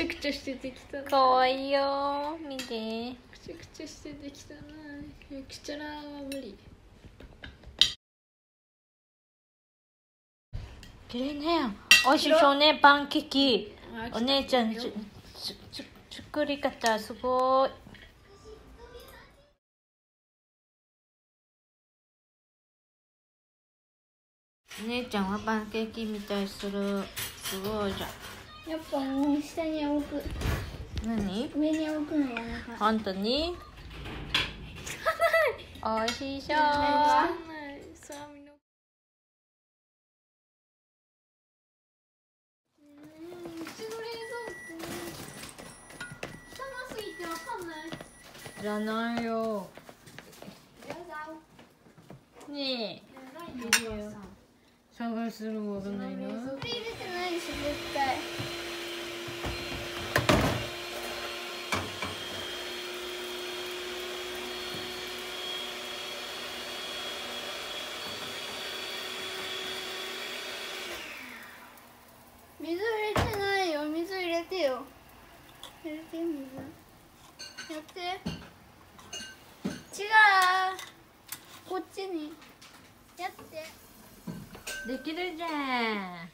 ちゃくちゃしてできたかわいいよ見て。くちゃくちゃしてできたなくちゃらは無理。綺麗ねおいしそうねパンケーキ。あお姉ちゃんちちち作り方すごい。お姉ちゃんはパンケーキみたいする。すごいじゃんやっぱもう下に置く。何？上に置くのやなか本当に？おいしそうさみのうんうちの冷蔵庫汚すぎてわかんない。いらないよ。やだねえ探すのわかんな。いのこれ入れてないでしょ絶対水入れてないよ。水入れてよ。入れて水。やって。違う。こっちに。やって。できるじゃん。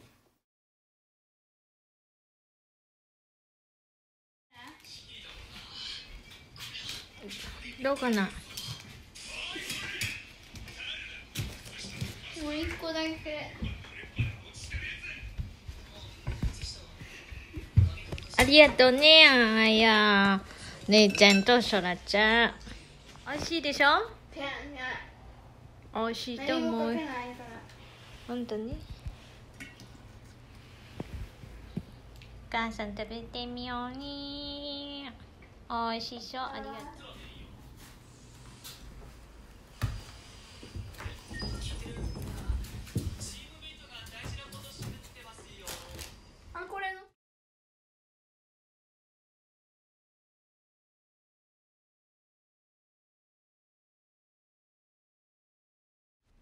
どうかな？もう一個だけありがとうねあや姉ちゃんとそらちゃん。美味しいでしょ？美味しいと思う。本当に？お母さん食べてみようね。美味しそう。ありがとう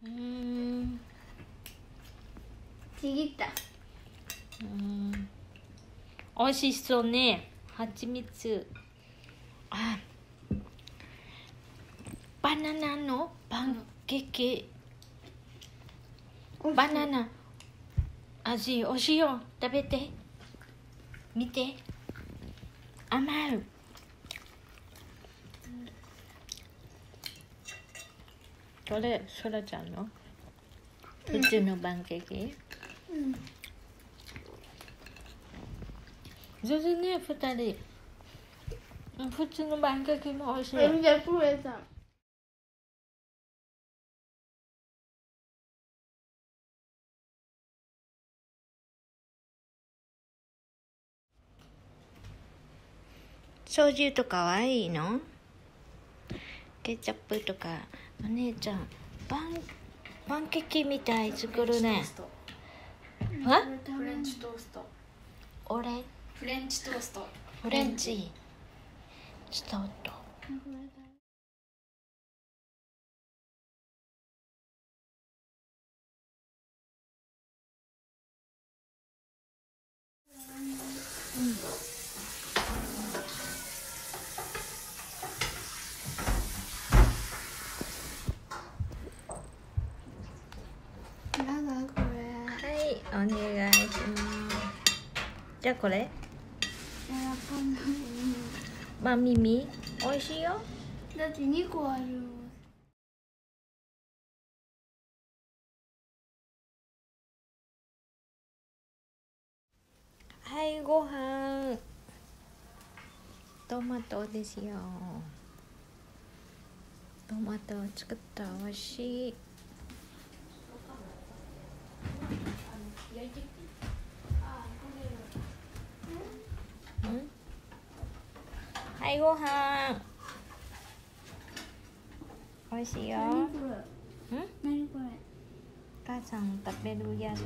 うーん。ちぎった。うん。美味しそうね。蜂蜜。あ。バナナのパンケーキ。バナナ。味美味しいよ。食べて。見て。甘いこれそらちゃんの普通のパンケーキ、うん上手ね二人うん普通のパンケーキも美味しいえじゃあこれさ焼酎とかはいいのケチャップとかお姉ちゃんパンパンケーキみたい作るね。はフレンチトースト。俺？フレンチトースト。フレンチ。ストートやだこれはいお願いします。じゃあこれ。まあ耳。美味しいよ。だって2個あるはいご飯。トマトですよ。トマトを作った美味しいうんはいご飯美味しいよ何こうんれ何これ母さん食べる野菜